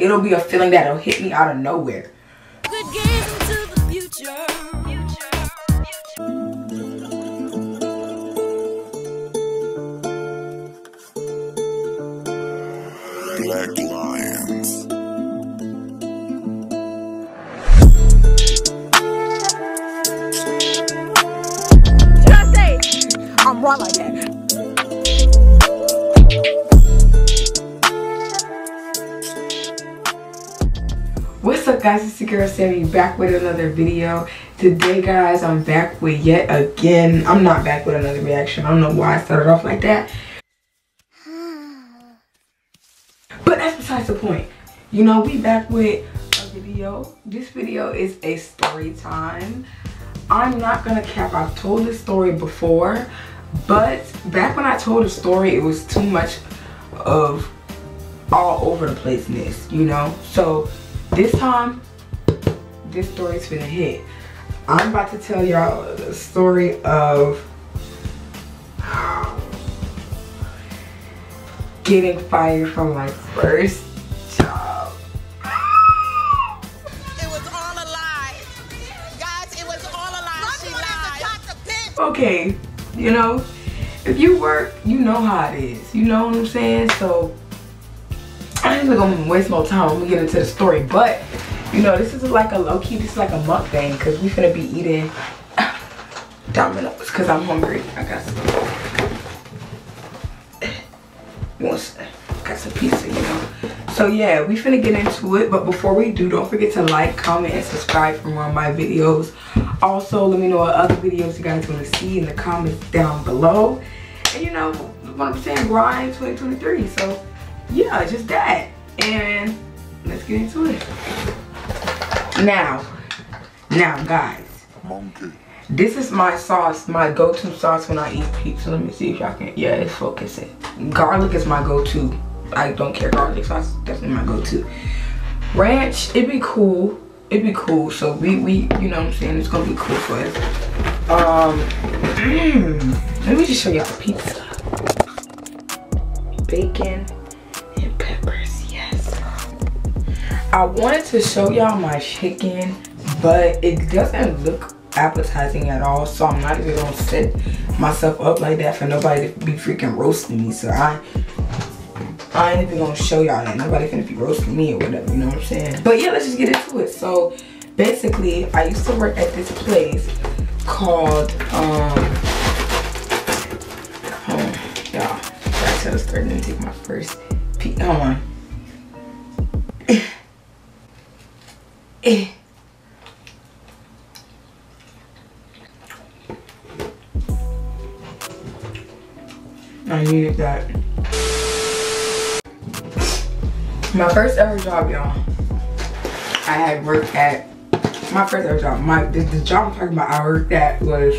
it'll be a feeling that'll hit me out of nowhere. Black Lions. Should I say I'm raw like that? Guys, it's your girl Sammy back with another video. Today guys, I'm back with yet again, I'm not back with another reaction. I don't know why I started off like that. But that's besides the point. You know, we back with a video. This video is a story time. I'm not gonna cap, I've told this story before, but back when I told the story, it was too much of all over the placeness, you know? So this time, this story's finna hit. I'm about to tell y'all the story of getting fired from my first job. It was all a lie. Guys, it was all a lie. She lied. Okay, you know, if you work, you know how it is. You know what I'm saying? So I ain't gonna waste no time. I'm gonna get into the story, but you know, this is like a low key. This is like a mukbang because we finna be eating Domino's because I'm hungry. I got some, got some pizza, you know. So yeah, we finna get into it. But before we do, don't forget to like, comment, and subscribe for more of my videos. Also, let me know what other videos you guys want to see in the comments down below. And you know what I'm saying, grind 2023. So yeah, just that. And let's get into it. Now, now guys, Monkey. this is my sauce, my go-to sauce when I eat pizza. Let me see if y'all can, yeah, it's focusing. Garlic is my go-to. I don't care, garlic sauce definitely my go-to. Ranch, it'd be cool. It'd be cool. So we, we, you know what I'm saying, it's gonna be cool for us. Um, mm, let me just show y'all the pizza. Bacon I wanted to show y'all my chicken, but it doesn't look appetizing at all. So I'm not even gonna set myself up like that for nobody to be freaking roasting me. So I I ain't even gonna show y'all that. Nobody gonna be roasting me or whatever, you know what I'm saying? But yeah, let's just get into it. So basically, I used to work at this place called um on, y'all. I the story, let me take my first. Hold on. Eh. I needed that. My first ever job, y'all. I had worked at my first ever job. My the, the job I'm talking about I worked at was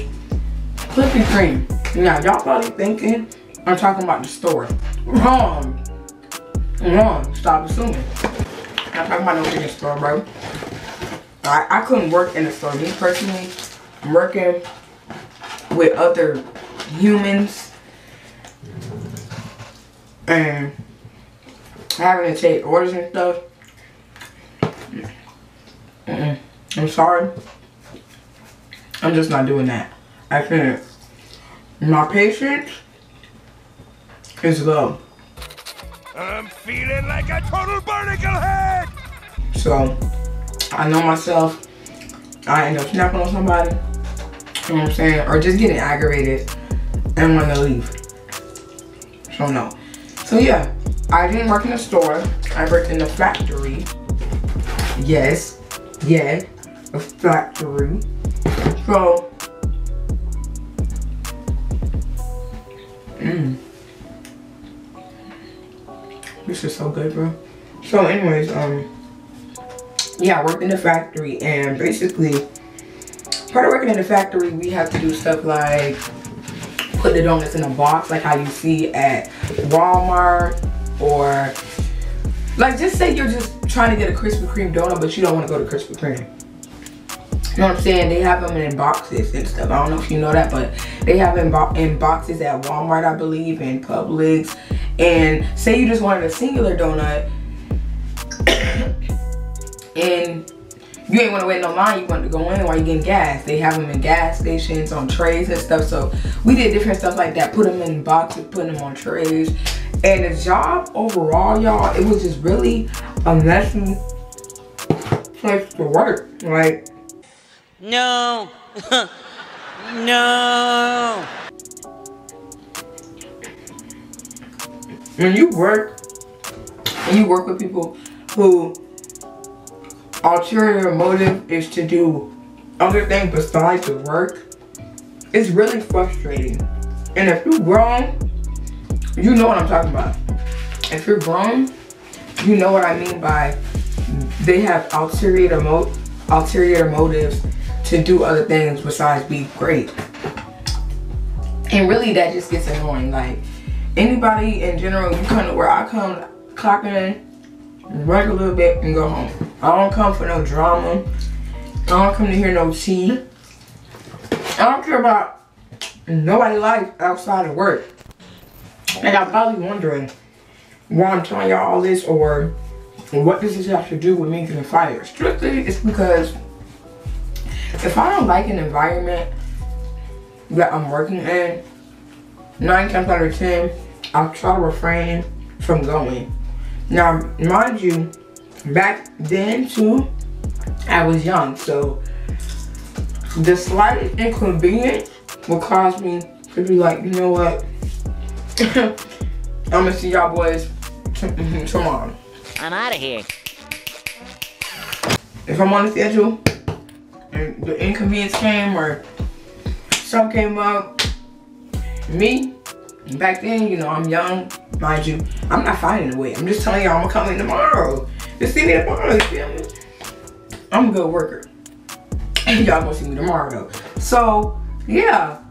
Krispy Kreme. Now y'all probably thinking I'm talking about the store. Wrong. Wrong. Stop assuming. I'm talking about no freaking store, bro. I, I couldn't work in a store. Me personally, I'm working with other humans and having to take orders and stuff. I'm sorry. I'm just not doing that. I can't. My patience is low. I'm feeling like a total barnacle head! So, I know myself. I end up snapping on somebody. You know what I'm saying? Or just getting aggravated and want to leave. So, no. So, yeah. I didn't work in a store. I worked in the factory. Yes. Yeah. A factory. So, Mmm. This is so good, bro. So, anyways, um, yeah, I worked in the factory, and basically, part of working in the factory, we have to do stuff like put the donuts in a box, like how you see at Walmart, or like just say you're just trying to get a Krispy Kreme donut, but you don't want to go to Krispy Kreme. You know what I'm saying? They have them in boxes and stuff. I don't know if you know that, but they have them bo in boxes at Walmart, I believe, and Publix. And say you just wanted a singular donut, and you ain't want to wait no line. You want to go in while you getting gas. They have them in gas stations on trays and stuff. So we did different stuff like that. Put them in boxes, put them on trays. And the job overall, y'all, it was just really a messy place to work. Like, No. no. When you work and you work with people who ulterior motive is to do other things besides the work, it's really frustrating. And if you're grown, you know what I'm talking about. If you're grown, you know what I mean by they have ulterior mo ulterior motives to do other things besides be great. And really that just gets annoying. Like anybody in general, you come to where I come, clock in, work a little bit, and go home. I don't come for no drama. I don't come to hear no tea. I don't care about nobody life outside of work. And I'm probably wondering why I'm telling y'all all this or what does this have to do with me getting fired. Strictly, it's because if I don't like an environment that I'm working in, nine times out of ten, I'll try to refrain from going. Now, mind you, back then too, I was young, so the slightest inconvenience will cause me to be like, you know what? I'm gonna see y'all boys tomorrow. I'm out of here. If I'm on the schedule and the inconvenience came or something came up, me, back then, you know, I'm young, mind you, I'm not fighting away. I'm just telling y'all I'm gonna come in tomorrow. Just see me tomorrow, you feel me? I'm a good worker. And y'all gonna see me tomorrow though. So, yeah.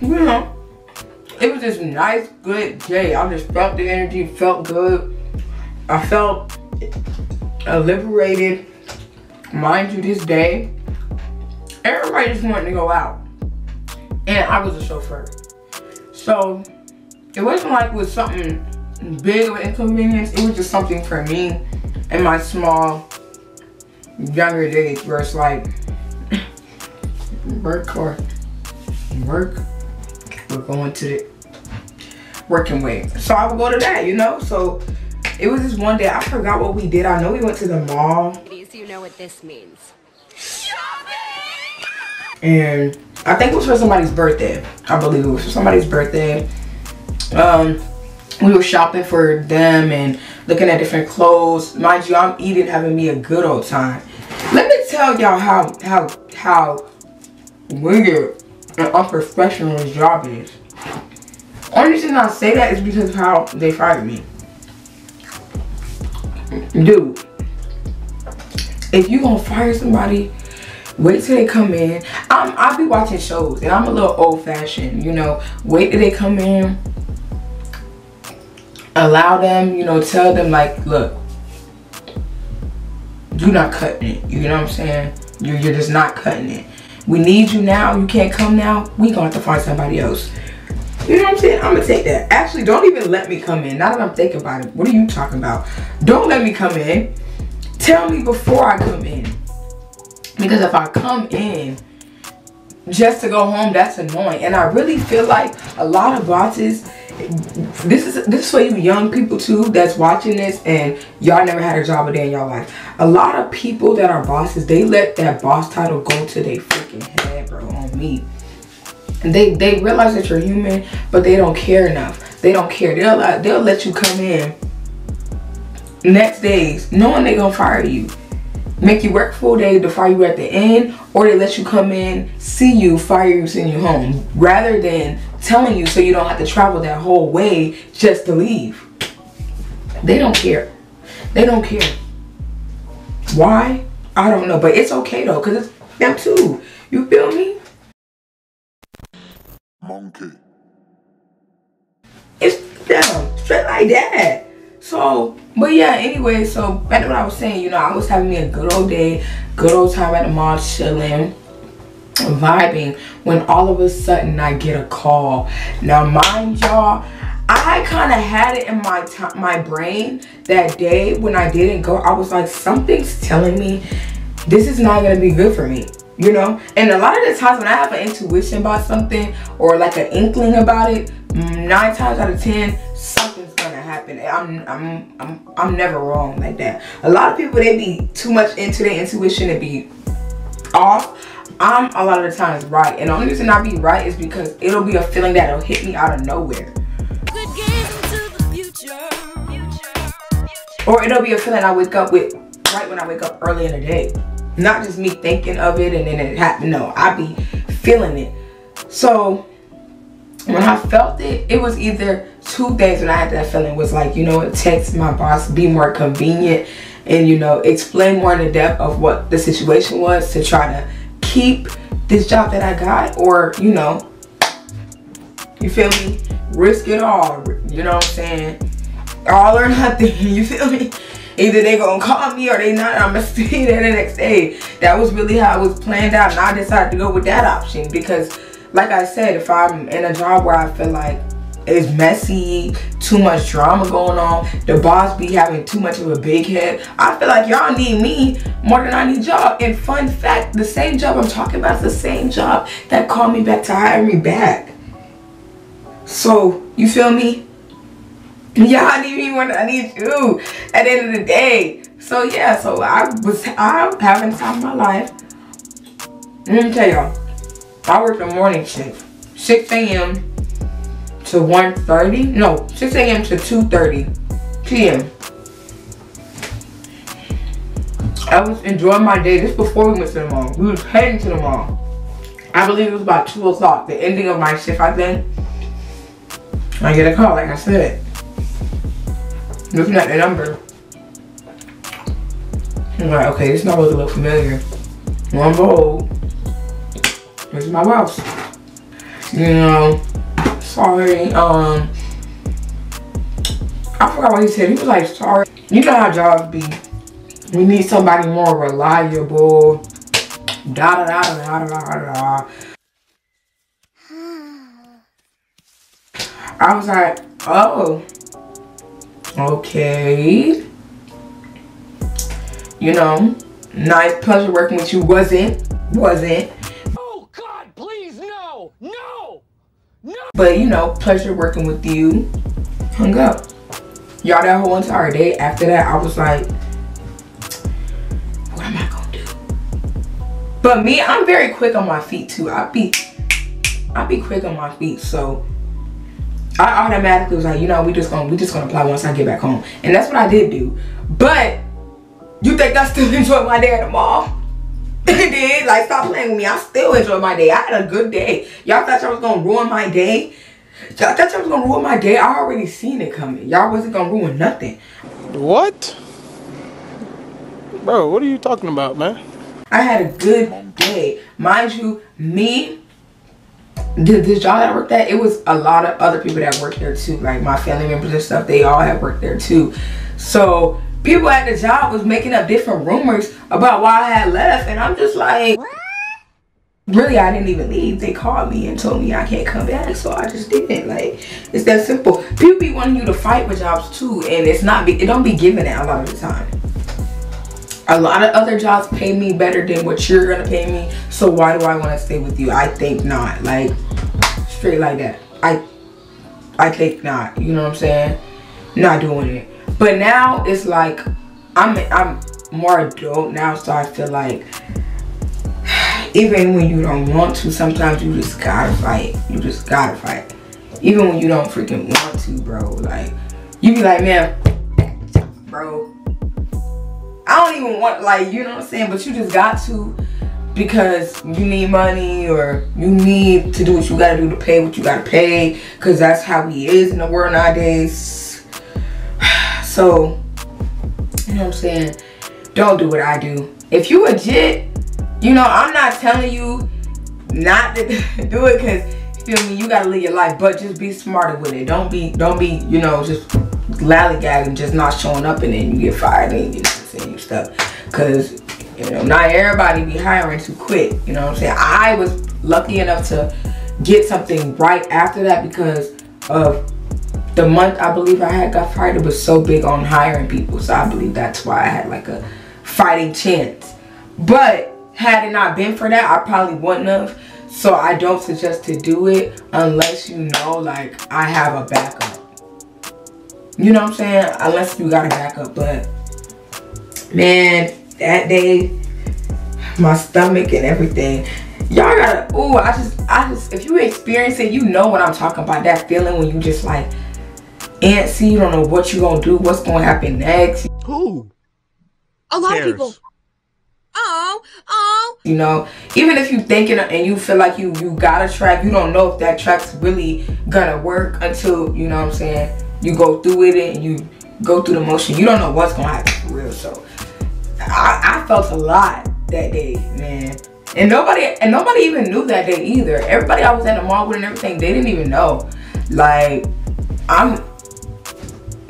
You know, it was just nice, good day. I just felt the energy, felt good. I felt liberated. Mind you, this day, everybody just wanted to go out. And I was a chauffeur. So, it wasn't like it was something big of an inconvenience. It was just something for me in my small, younger days where it's like, work or work, we're going to the working way. So I would go to that, you know? So it was this one day, I forgot what we did. I know we went to the mall Ladies, you know what this means. Shopping! and I think it was for somebody's birthday. I believe it was for somebody's birthday. Um, we were shopping for them and looking at different clothes. Mind you, I'm eating, having me a good old time. Let me tell y'all how how how weird and unprofessional this job is. Only reason I say that is because of how they fired me. Dude, if you gonna fire somebody, wait till they come in. I'm I'll be watching shows and I'm a little old fashioned, you know. Wait till they come in. Allow them, you know, tell them like, look, you're not cutting it. You know what I'm saying? You're, you're just not cutting it. We need you now. You can't come now. We gonna have to find somebody else. You know what I'm saying? I'm gonna take that. Actually, don't even let me come in. Now that I'm thinking about it, what are you talking about? Don't let me come in. Tell me before I come in. Because if I come in just to go home, that's annoying. And I really feel like a lot of bosses, this is this is for you young people too that's watching this and y'all never had a job a day in your life. A lot of people that are bosses, they let that boss title go to their freaking head, bro, on me. And they they realize that you're human, but they don't care enough. They don't care. They'll they'll let you come in next days knowing they're gonna fire you. Make you work full day to fire you at the end, or they let you come in, see you, fire you, send you home, rather than telling you so you don't have to travel that whole way just to leave. They don't care. They don't care. Why? I don't know, but it's okay though, cause it's them too. You feel me? Monkey. It's them, straight like that. So, but yeah, anyway, so back to what I was saying, you know, I was having me a good old day, good old time at the mall chilling, vibing, when all of a sudden I get a call. Now, mind y'all, I kind of had it in my my brain that day when I didn't go. I was like, something's telling me this is not gonna be good for me, you know. And a lot of the times when I have an intuition about something or like an inkling about it, nine times out of ten, something's happen. I'm I'm I'm I'm never wrong like that. A lot of people they be too much into their intuition and be off. I'm a lot of the times right, and the only reason I be right is because it'll be a feeling that'll hit me out of nowhere. Or it'll be a feeling I wake up with right when I wake up early in the day. Not just me thinking of it and then it happened. No, I be feeling it. So when I felt it, it was either two things when I had that feeling was like, you know, text my boss, be more convenient and, you know, explain more in the depth of what the situation was to try to keep this job that I got or, you know, you feel me? Risk it all, you know what I'm saying? All or nothing, you feel me? Either they gonna call me or they not, I'm gonna stay there the next day. That was really how it was planned out and I decided to go with that option because like I said, if I'm in a job where I feel like it's messy, too much drama going on, the boss be having too much of a big head, I feel like y'all need me more than I need y'all. And fun fact, the same job I'm talking about is the same job that called me back to hire me back. So, you feel me? Y'all need me more than I need you at the end of the day. So yeah, so I was I'm having time of my life. Let me tell y'all. I work the morning shift. 6 a.m. to 1.30. No, 6 a.m. to 2.30 p.m. I was enjoying my day. This before we went to the mall. We was heading to the mall. I believe it was about 2 o'clock. The ending of my shift, I think. I get a call, like I said. Looking at the number. I'm like, okay, this number look familiar. One behold, this is my boss. You know, sorry, um, I forgot what he said. He was like, sorry. You know how jobs be. We need somebody more reliable. Da da da da da da da. I was like, oh, okay. You know, nice pleasure working with you. Wasn't, wasn't. Oh God, please, no, no, no. But you know, pleasure working with you. Hung up. Y'all that whole entire day after that, I was like, what am I gonna do? But me, I'm very quick on my feet too. I be I be quick on my feet, so I automatically was like, you know, we just gonna we just gonna apply once I get back home. And that's what I did do. But you think I still enjoyed my day at the mall? it did. Like, stop playing with me. I still enjoyed my day. I had a good day. Y'all thought y'all was gonna ruin my day? Y'all thought y'all was gonna ruin my day? I already seen it coming. Y'all wasn't gonna ruin nothing. What? Bro, what are you talking about, man? I had a good day. Mind you, me, the, this job that I worked at, it was a lot of other people that worked there too. Like my family members and stuff, they all had worked there too. So people at the job was making up different rumors about why I had left. And I'm just like, really, I didn't even leave. They called me and told me I can't come back. So I just didn't. Like, it's that simple. People be wanting you to fight with jobs too. And it's not, be, it don't be given that a lot of the time a lot of other jobs pay me better than what you're gonna pay me so why do i want to stay with you i think not like straight like that i i think not you know what i'm saying not doing it but now it's like i'm i'm more adult now so i feel like even when you don't want to sometimes you just gotta fight. You just gotta fight. Even when you don't freaking want to bro like you be like man bro I don't even want like you know what I'm saying, but you just got to because you need money or you need to do what you gotta do to pay what you gotta pay because that's how he is in the world nowadays. So you know what I'm saying? Don't do what I do. If you legit, you know, I'm not telling you not to do it because feel me, you gotta live your life, but just be smarter with it. Don't be don't be, you know, just lallygagging, just not showing up and then you get fired and you know saying stuff because you know not everybody be hiring too quick you know what i'm saying i was lucky enough to get something right after that because of the month I believe I had got fired, it was so big on hiring people. So I believe that's why I had like a fighting chance. But had it not been for that, I probably wouldn't have. So I don't suggest to do it unless you know like I have a backup. You know what I'm saying? Unless you got a backup. But man, that day, my stomach and everything. Y'all gotta, ooh, I just, I just, if you experience it, you know what I'm talking about. That feeling when you just like antsy, you don't know what you're gonna do, what's gonna happen next. Who? A lot cares? of people. Oh, oh. You know, even if you thinking and you feel like you you got a track, you don't know if that track's really gonna work until you know what I'm saying. You go through it and you go through the motion. You don't know what's gonna happen for real. So I, I felt a lot that day, man. And nobody and nobody even knew that day either. Everybody I was at the mall with and everything, they didn't even know. Like I'm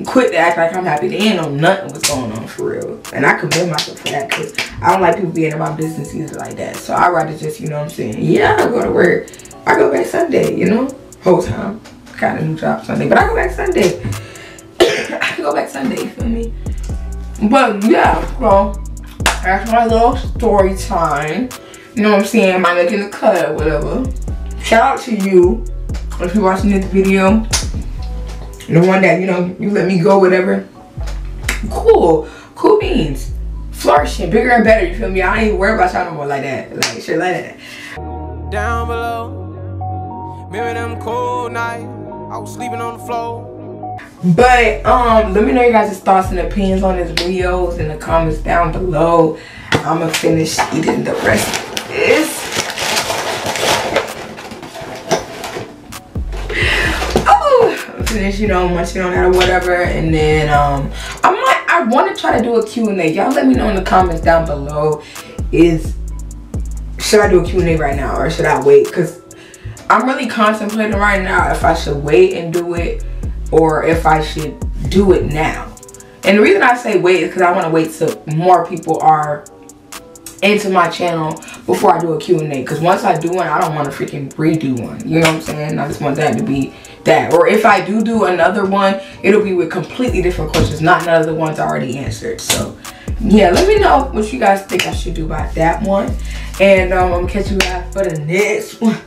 quit to act like I'm happy. They ain't know nothing was going on for real. And I commend myself for that because I don't like people being in my business either like that. So I'd rather just, you know what I'm saying? Yeah, I go to work. I go back Sunday, you know? Whole time. Got a new job Sunday. But I go back Sunday. I go back Sunday, you feel me? But yeah, well, that's my little story time. You know what I'm saying? Am I making the cut or whatever? Shout out to you if you're watching this video the one that you know you let me go whatever. Cool. Cool beans. Flourishing. Bigger and better you feel me? I ain't even worry about y'all no more like that. Like shit like that. Down below. Remember them cold nights? I was sleeping on the floor. but um let me know your guys thoughts and opinions on this videos in the comments down below. I'm gonna finish eating the rest of this finish you know munching on that or whatever. And then um i might i want to try to do a q&a y'all let me know in the comments down below is should i do a q&a right now or should i wait? Because i'm really contemplating right now if i should wait and do it or if i should do it now. And the reason i say wait is because i want to wait till more people are into my channel before I do a Q&A because once I do one I don't want to freaking redo one. You know what I'm saying? I just want that to be that. Or if I do do another one it'll be with completely different questions not none of the ones I already answered. So yeah let me know what you guys think I should do about that one. And um, I'm gonna catch you guys for the next one.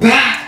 Bye